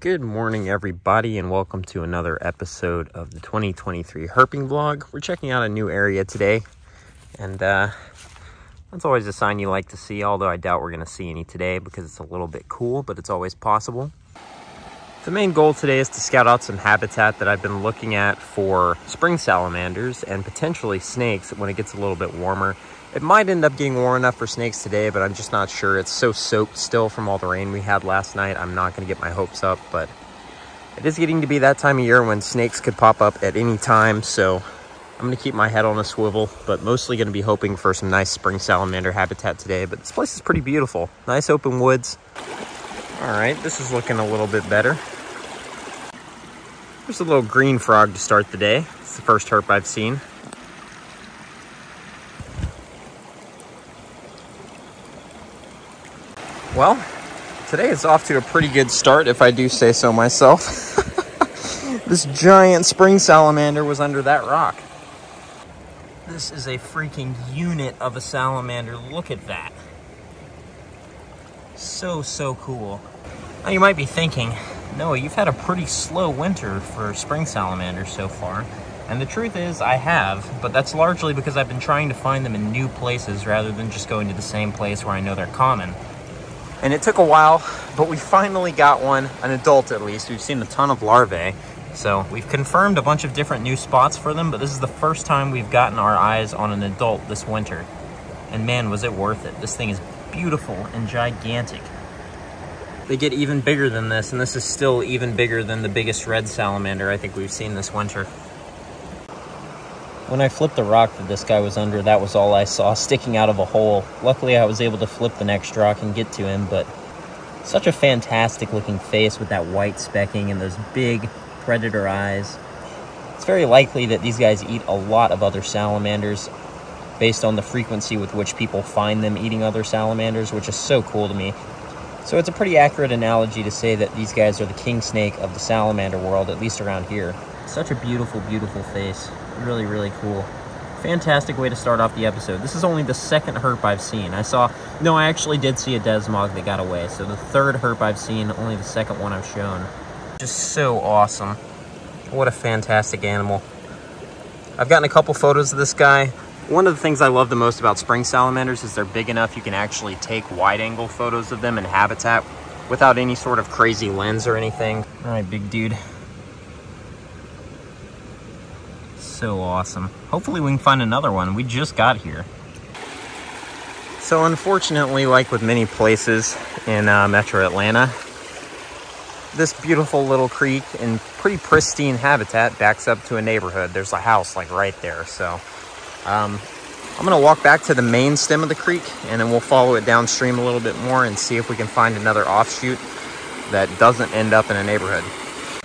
Good morning, everybody, and welcome to another episode of the 2023 Herping Vlog. We're checking out a new area today, and uh, that's always a sign you like to see, although I doubt we're going to see any today because it's a little bit cool, but it's always possible. The main goal today is to scout out some habitat that I've been looking at for spring salamanders and potentially snakes when it gets a little bit warmer. It might end up getting warm enough for snakes today, but I'm just not sure. It's so soaked still from all the rain we had last night. I'm not going to get my hopes up, but it is getting to be that time of year when snakes could pop up at any time. So I'm going to keep my head on a swivel, but mostly going to be hoping for some nice spring salamander habitat today. But this place is pretty beautiful. Nice open woods. All right, this is looking a little bit better. There's a little green frog to start the day. It's the first herp I've seen. Well, today is off to a pretty good start, if I do say so myself. this giant spring salamander was under that rock. This is a freaking unit of a salamander. Look at that. So, so cool. Now you might be thinking, Noah, you've had a pretty slow winter for spring salamanders so far. And the truth is, I have, but that's largely because I've been trying to find them in new places rather than just going to the same place where I know they're common. And it took a while, but we finally got one, an adult at least. We've seen a ton of larvae. So we've confirmed a bunch of different new spots for them, but this is the first time we've gotten our eyes on an adult this winter. And man, was it worth it. This thing is beautiful and gigantic. They get even bigger than this, and this is still even bigger than the biggest red salamander I think we've seen this winter. When I flipped the rock that this guy was under, that was all I saw sticking out of a hole. Luckily, I was able to flip the next rock and get to him, but such a fantastic looking face with that white specking and those big predator eyes. It's very likely that these guys eat a lot of other salamanders based on the frequency with which people find them eating other salamanders, which is so cool to me. So it's a pretty accurate analogy to say that these guys are the king snake of the salamander world, at least around here. Such a beautiful, beautiful face. Really, really cool. Fantastic way to start off the episode. This is only the second herp I've seen. I saw, no, I actually did see a desmog that got away. So the third herp I've seen, only the second one I've shown. Just so awesome. What a fantastic animal. I've gotten a couple photos of this guy. One of the things I love the most about spring salamanders is they're big enough you can actually take wide angle photos of them in habitat without any sort of crazy lens or anything. All right, big dude. so awesome. Hopefully we can find another one. We just got here. So unfortunately, like with many places in uh, metro Atlanta, this beautiful little creek in pretty pristine habitat backs up to a neighborhood. There's a house like right there. So um, I'm gonna walk back to the main stem of the creek and then we'll follow it downstream a little bit more and see if we can find another offshoot that doesn't end up in a neighborhood.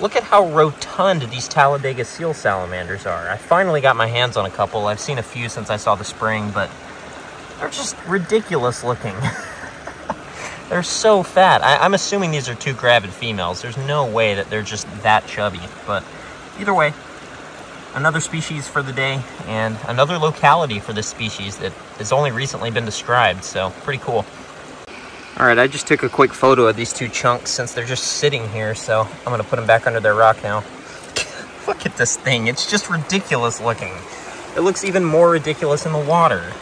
Look at how rotund these Talladega seal salamanders are. I finally got my hands on a couple. I've seen a few since I saw the spring, but they're just ridiculous looking. they're so fat. I, am assuming these are two gravid females. There's no way that they're just that chubby, but either way, another species for the day and another locality for this species that has only recently been described, so pretty cool. All right, I just took a quick photo of these two chunks since they're just sitting here, so I'm gonna put them back under their rock now. Look at this thing, it's just ridiculous looking. It looks even more ridiculous in the water.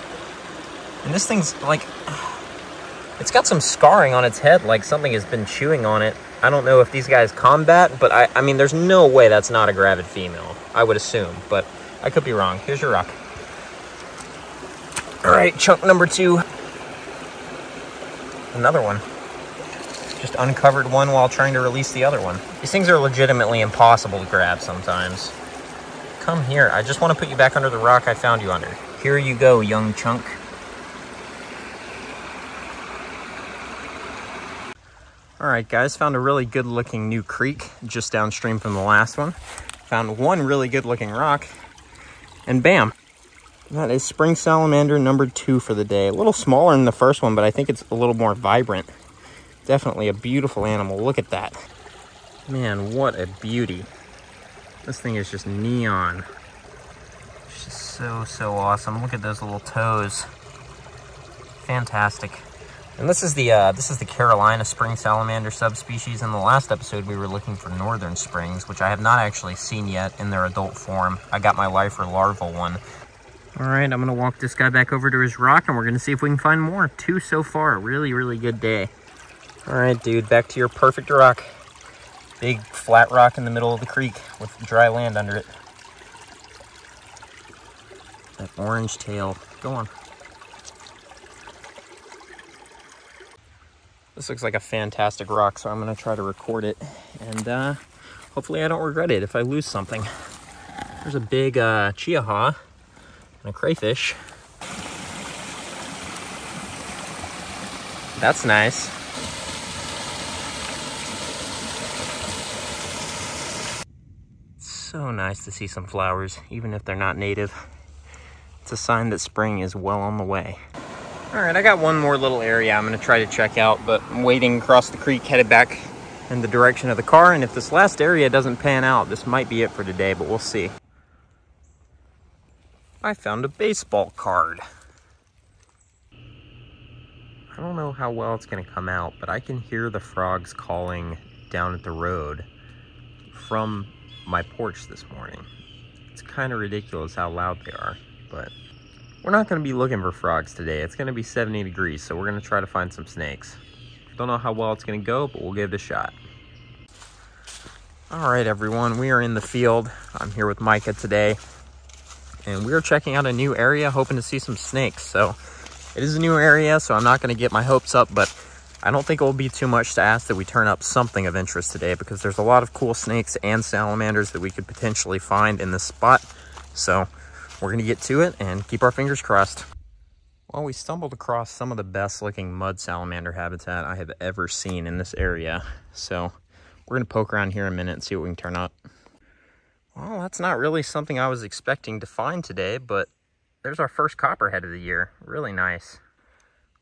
And this thing's like, it's got some scarring on its head, like something has been chewing on it. I don't know if these guys combat, but I, I mean, there's no way that's not a gravid female. I would assume, but I could be wrong. Here's your rock. All right, chunk number two another one. Just uncovered one while trying to release the other one. These things are legitimately impossible to grab sometimes. Come here. I just want to put you back under the rock I found you under. Here you go, young chunk. Alright guys, found a really good looking new creek just downstream from the last one. Found one really good looking rock. And bam, that is spring salamander number two for the day. A little smaller than the first one, but I think it's a little more vibrant. Definitely a beautiful animal. Look at that. Man, what a beauty. This thing is just neon. Just so, so awesome. Look at those little toes. Fantastic. And this is the uh, this is the Carolina spring salamander subspecies. In the last episode, we were looking for northern springs, which I have not actually seen yet in their adult form. I got my lifer larval one. All right, I'm gonna walk this guy back over to his rock, and we're gonna see if we can find more. Two so far. Really, really good day. All right, dude, back to your perfect rock. Big flat rock in the middle of the creek with dry land under it. That orange tail. Go on. This looks like a fantastic rock, so I'm to try to record it. And uh, hopefully I don't regret it if I lose something. There's a big uh, cheaha and a crayfish. That's nice. So nice to see some flowers, even if they're not native. It's a sign that spring is well on the way. All right, I got one more little area I'm gonna try to check out, but I'm waiting across the creek, headed back in the direction of the car. And if this last area doesn't pan out, this might be it for today, but we'll see. I found a baseball card. I don't know how well it's gonna come out, but I can hear the frogs calling down at the road from my porch this morning. It's kind of ridiculous how loud they are, but we're not going to be looking for frogs today. It's going to be 70 degrees, so we're going to try to find some snakes. Don't know how well it's going to go, but we'll give it a shot. All right, everyone, we are in the field. I'm here with Micah today, and we are checking out a new area, hoping to see some snakes. So it is a new area, so I'm not going to get my hopes up, but I don't think it will be too much to ask that we turn up something of interest today because there's a lot of cool snakes and salamanders that we could potentially find in this spot. So we're going to get to it and keep our fingers crossed. Well, we stumbled across some of the best looking mud salamander habitat I have ever seen in this area. So we're going to poke around here a minute and see what we can turn up. Well, that's not really something I was expecting to find today, but there's our first copperhead of the year. Really nice.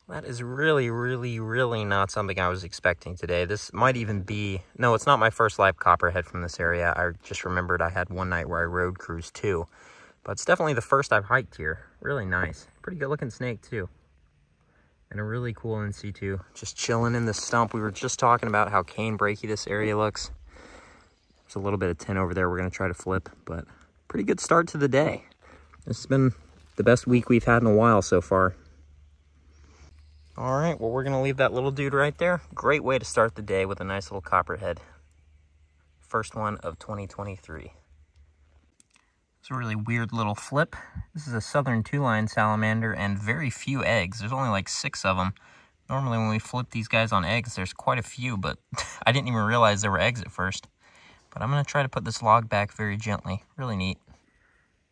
That is really, really, really not something I was expecting today. This might even be... No, it's not my first live copperhead from this area. I just remembered I had one night where I road cruised too. But it's definitely the first I've hiked here. Really nice. Pretty good looking snake too. And a really cool in situ. Just chilling in the stump. We were just talking about how cane breaky this area looks. There's a little bit of tin over there we're going to try to flip. But pretty good start to the day. This has been the best week we've had in a while so far. All right, well, we're going to leave that little dude right there. Great way to start the day with a nice little copperhead. First one of 2023. It's a really weird little flip. This is a southern two-line salamander and very few eggs. There's only like six of them. Normally when we flip these guys on eggs, there's quite a few, but I didn't even realize there were eggs at first. But I'm going to try to put this log back very gently. Really neat.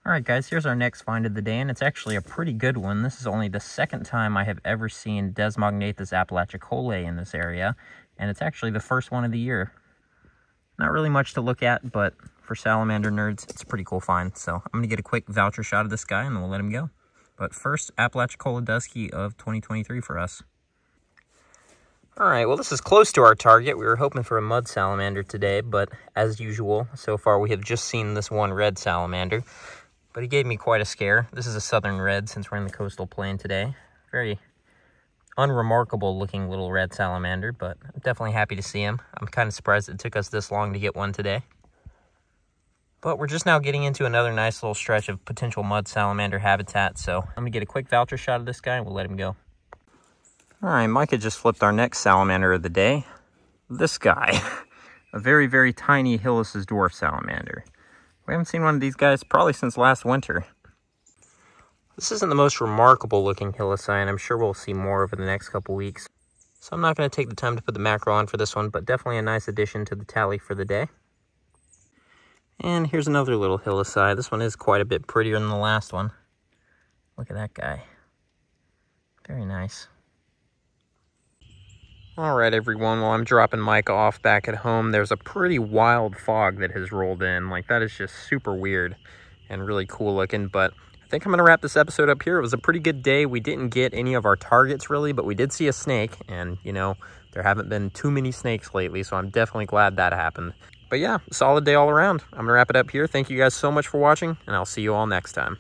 Alright guys, here's our next find of the day, and it's actually a pretty good one. This is only the second time I have ever seen Desmognathus apalachicola in this area, and it's actually the first one of the year. Not really much to look at, but for salamander nerds, it's a pretty cool find. So I'm going to get a quick voucher shot of this guy and then we'll let him go. But first, Apalachicola dusky of 2023 for us. All right, well, this is close to our target. We were hoping for a mud salamander today, but as usual, so far we have just seen this one red salamander. But he gave me quite a scare. This is a southern red since we're in the coastal plain today. Very unremarkable looking little red salamander, but I'm definitely happy to see him. I'm kind of surprised it took us this long to get one today. But we're just now getting into another nice little stretch of potential mud salamander habitat. So I'm gonna get a quick voucher shot of this guy and we'll let him go. All right, Micah just flipped our next salamander of the day. This guy, a very, very tiny Hillis's dwarf salamander. We haven't seen one of these guys probably since last winter. This isn't the most remarkable looking Hillis and I'm sure we'll see more over the next couple weeks. So I'm not going to take the time to put the macro on for this one, but definitely a nice addition to the tally for the day. And here's another little hillisi. This one is quite a bit prettier than the last one. Look at that guy. Very nice. All right, everyone. While I'm dropping Mike off back at home, there's a pretty wild fog that has rolled in. Like, that is just super weird and really cool looking. But I think I'm going to wrap this episode up here. It was a pretty good day. We didn't get any of our targets, really, but we did see a snake. And, you know, there haven't been too many snakes lately, so I'm definitely glad that happened. But yeah, solid day all around. I'm going to wrap it up here. Thank you guys so much for watching, and I'll see you all next time.